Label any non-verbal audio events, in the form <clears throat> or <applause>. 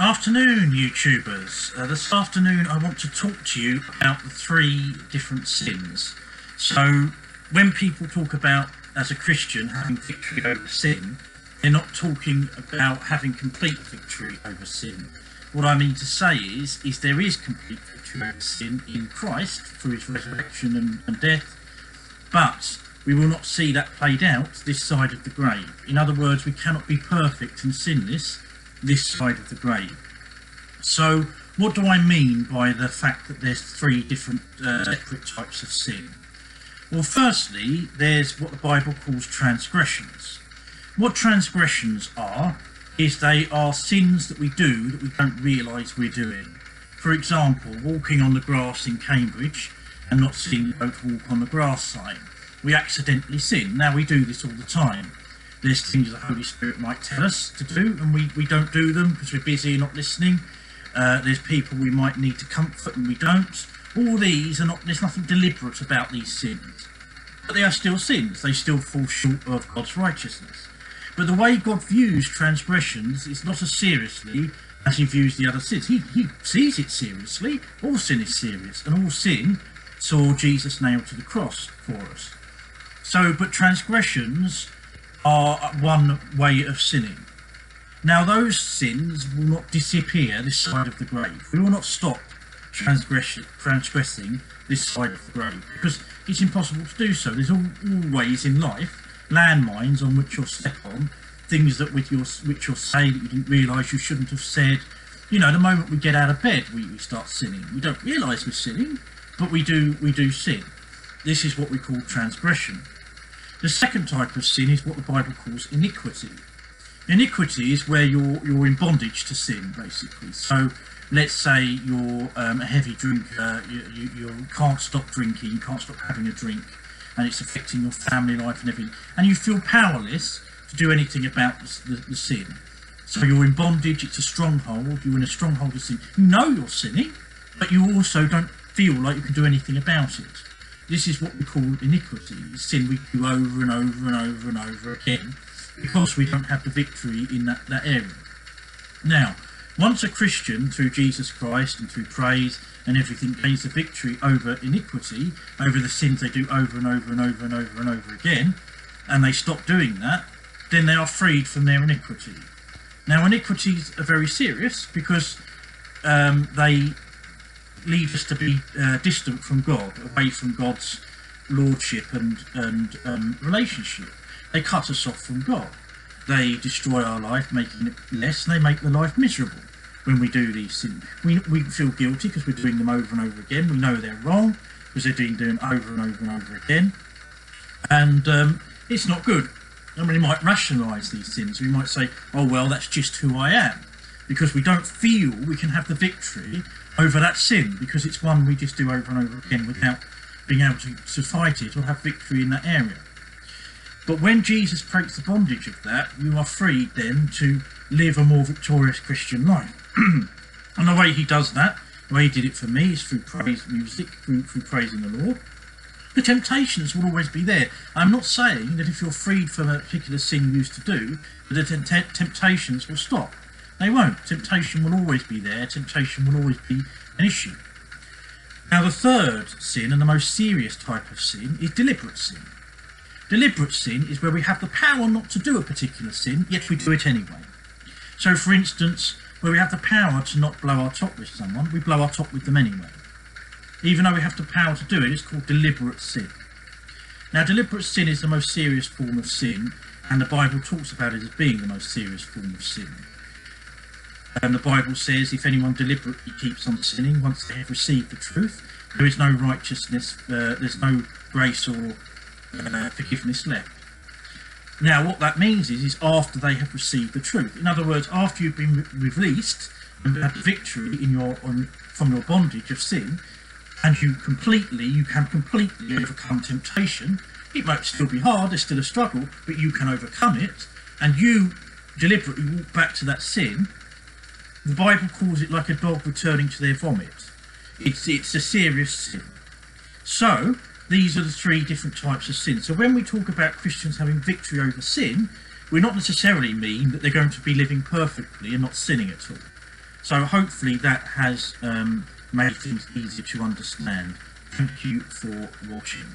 Afternoon, YouTubers. Uh, this afternoon, I want to talk to you about the three different sins. So, when people talk about, as a Christian, having victory over sin, they're not talking about having complete victory over sin. What I mean to say is, is there is complete victory over sin in Christ through his resurrection and, and death, but we will not see that played out this side of the grave. In other words, we cannot be perfect and sinless this side of the grave. So, what do I mean by the fact that there's three different uh, separate types of sin? Well, firstly, there's what the Bible calls transgressions. What transgressions are is they are sins that we do that we don't realise we're doing. For example, walking on the grass in Cambridge and not seeing the don't walk on the grass sign. We accidentally sin. Now we do this all the time. There's things the Holy Spirit might tell us to do, and we, we don't do them because we're busy not listening. Uh, there's people we might need to comfort and we don't. All these are not, there's nothing deliberate about these sins. But they are still sins. They still fall short of God's righteousness. But the way God views transgressions is not as seriously as he views the other sins. He, he sees it seriously. All sin is serious, and all sin saw Jesus nailed to the cross for us. So, but transgressions are one way of sinning. Now, those sins will not disappear this side of the grave. We will not stop transgressing this side of the grave because it's impossible to do so. There's always in life landmines on which you'll step on, things that with your which you'll say that you didn't realise you shouldn't have said. You know, the moment we get out of bed, we, we start sinning. We don't realise we're sinning, but we do we do sin. This is what we call transgression. The second type of sin is what the Bible calls iniquity. Iniquity is where you're you're in bondage to sin, basically. So, let's say you're um, a heavy drinker, you, you, you can't stop drinking, you can't stop having a drink, and it's affecting your family life and everything, and you feel powerless to do anything about the, the, the sin. So you're in bondage, it's a stronghold, you're in a stronghold of sin. You know you're sinning, but you also don't feel like you can do anything about it. This is what we call iniquity, sin we do over and over and over and over again because we don't have the victory in that, that area. Now, once a Christian, through Jesus Christ and through praise and everything, gains the victory over iniquity, over the sins they do over and over and over and over and over again, and they stop doing that, then they are freed from their iniquity. Now, iniquities are very serious because um, they lead us to be uh, distant from God, away from God's lordship and and um, relationship. They cut us off from God. They destroy our life, making it less, and they make the life miserable when we do these sins. We, we feel guilty because we're doing them over and over again. We know they're wrong because they're doing them over and over and over again. And um, it's not good. I mean, we might rationalise these sins. We might say, oh, well, that's just who I am. Because we don't feel we can have the victory over that sin because it's one we just do over and over again without being able to, to fight it or have victory in that area. But when Jesus breaks the bondage of that, you are freed then to live a more victorious Christian life. <clears throat> and the way he does that, the way he did it for me, is through praise music, through, through praising the Lord. The temptations will always be there. I'm not saying that if you're freed from a particular sin you used to do, that the temptations will stop. They won't. Temptation will always be there. Temptation will always be an issue. Now, the third sin, and the most serious type of sin, is deliberate sin. Deliberate sin is where we have the power not to do a particular sin, yet we do it anyway. So, for instance, where we have the power to not blow our top with someone, we blow our top with them anyway. Even though we have the power to do it, it's called deliberate sin. Now, deliberate sin is the most serious form of sin, and the Bible talks about it as being the most serious form of sin. And the Bible says, if anyone deliberately keeps on sinning once they have received the truth, there is no righteousness, uh, there's no grace or uh, forgiveness left. Now, what that means is, is after they have received the truth. In other words, after you've been re- released and had victory in your on, from your bondage of sin, and you completely, you can completely overcome temptation. It might still be hard, there's still a struggle, but you can overcome it, and you deliberately walk back to that sin the Bible calls it like a dog returning to their vomit. It's, it's a serious sin. So, these are the three different types of sin. So, when we talk about Christians having victory over sin, we not necessarily mean that they're going to be living perfectly and not sinning at all. So hopefully that has um, made things easier to understand. Thank you for watching.